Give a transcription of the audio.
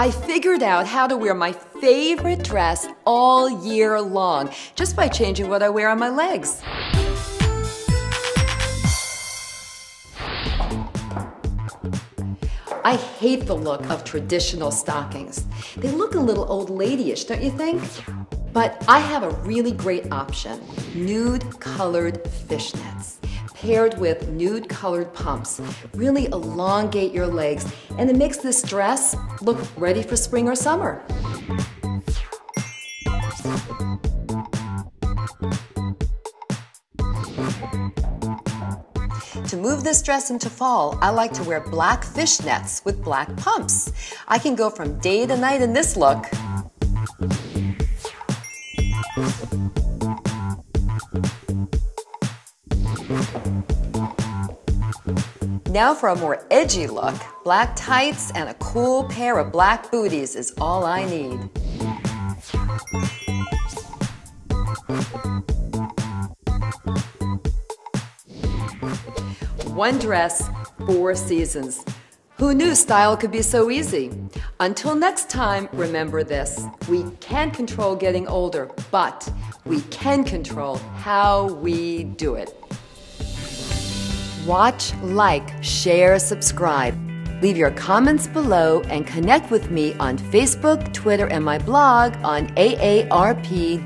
I figured out how to wear my favorite dress all year long just by changing what I wear on my legs. I hate the look of traditional stockings. They look a little old ladyish, don't you think? But I have a really great option nude colored fishnets paired with nude colored pumps. Really elongate your legs and it makes this dress look ready for spring or summer. To move this dress into fall, I like to wear black fishnets with black pumps. I can go from day to night in this look. Now for a more edgy look, black tights and a cool pair of black booties is all I need. One dress, four seasons. Who knew style could be so easy? Until next time, remember this. We can't control getting older, but we can control how we do it. Watch, like, share, subscribe. Leave your comments below and connect with me on Facebook, Twitter, and my blog on aarp.org.